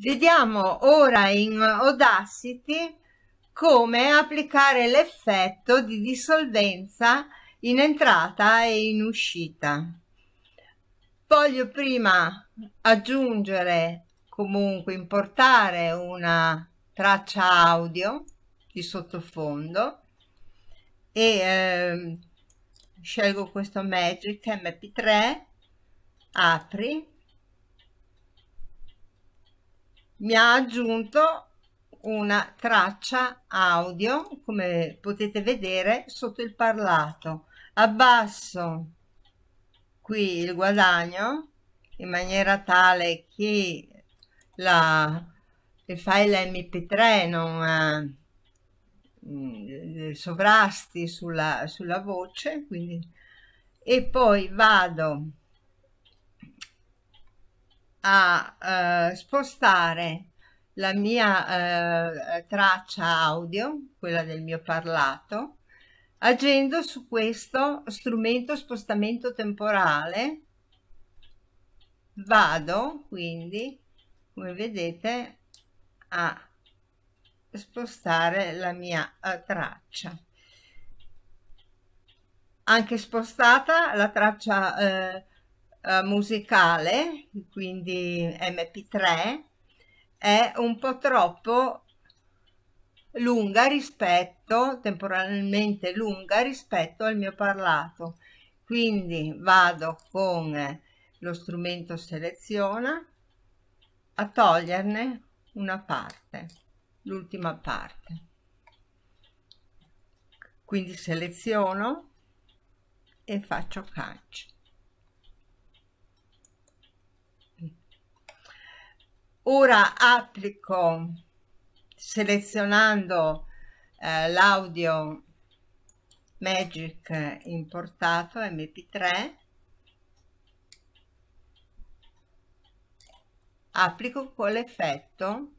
Vediamo ora in Audacity come applicare l'effetto di dissolvenza in entrata e in uscita. Voglio prima aggiungere, comunque importare una traccia audio di sottofondo e eh, scelgo questo Magic MP3, apri mi ha aggiunto una traccia audio come potete vedere sotto il parlato. Abbasso qui il guadagno in maniera tale che la, il file mp3 non eh, sovrasti sulla, sulla voce quindi e poi vado a eh, spostare la mia eh, traccia audio, quella del mio parlato, agendo su questo strumento spostamento temporale. Vado quindi come vedete a spostare la mia uh, traccia. Anche spostata la traccia uh, musicale, quindi MP3, è un po' troppo lunga rispetto, temporalmente lunga rispetto al mio parlato. Quindi vado con lo strumento seleziona a toglierne una parte, l'ultima parte. Quindi seleziono e faccio cancio. Ora applico selezionando eh, l'audio Magic importato mp3 applico quell'effetto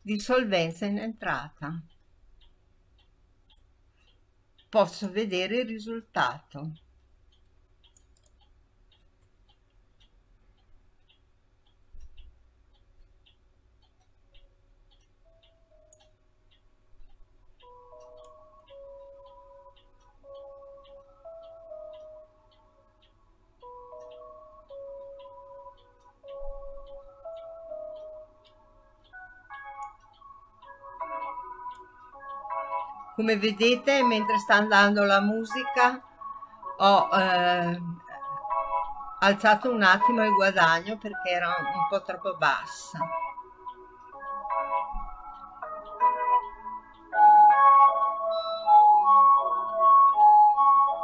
di solvenza in entrata. Posso vedere il risultato come vedete mentre sta andando la musica ho eh, alzato un attimo il guadagno perché era un po' troppo bassa.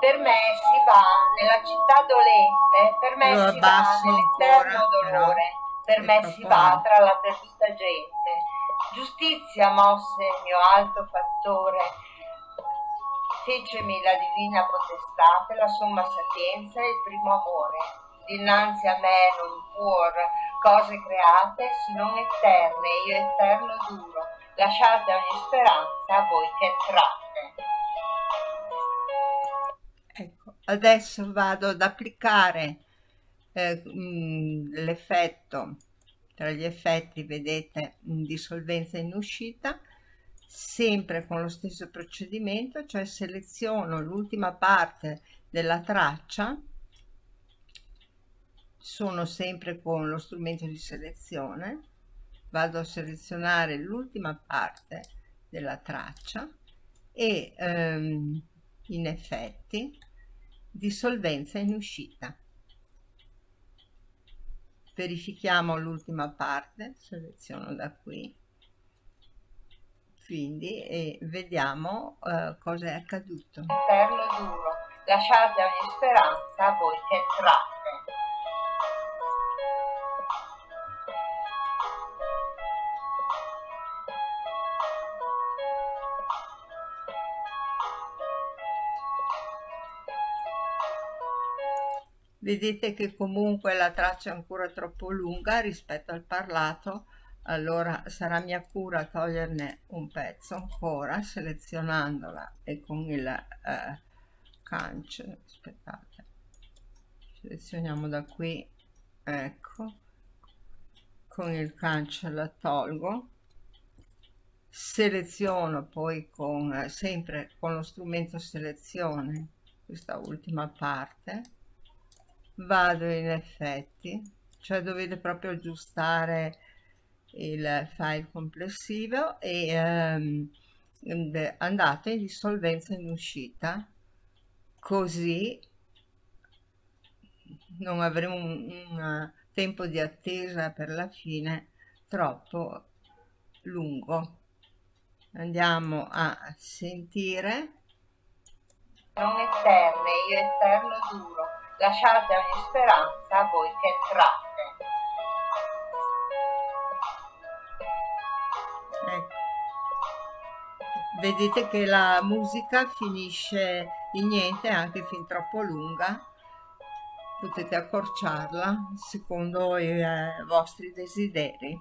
Per me si va nella città dolente per me Lo si va nell'eterno dolore per me si va tra la perduta gente giustizia mosse il mio alto fattore fecemi la divina potestà la somma sapienza e il primo amore. Dinanzi a me non puor cose create, se non eterne, io eterno duro. Lasciate ogni speranza a voi che entrate. Ecco, adesso vado ad applicare eh, l'effetto, tra gli effetti vedete dissolvenza in uscita, sempre con lo stesso procedimento, cioè seleziono l'ultima parte della traccia, sono sempre con lo strumento di selezione, vado a selezionare l'ultima parte della traccia e ehm, in effetti dissolvenza in uscita. Verifichiamo l'ultima parte, seleziono da qui quindi e vediamo uh, cosa è accaduto. Eterno duro, lasciate ogni speranza a voi che entrate. Vedete che comunque la traccia è ancora troppo lunga rispetto al parlato, allora sarà mia cura toglierne un pezzo ancora selezionandola e con il eh, cancio aspettate selezioniamo da qui ecco con il cancel la tolgo seleziono poi con sempre con lo strumento selezione questa ultima parte vado in effetti. Cioè dovete proprio aggiustare il file complessivo e ehm, andate in dissolvenza in uscita. Così non avremo un, un tempo di attesa per la fine troppo lungo. Andiamo a sentire. Non eterne io eterno duro lasciate ogni speranza a voi che entrate ecco. Vedete che la musica finisce in niente anche fin troppo lunga. Potete accorciarla secondo i eh, vostri desideri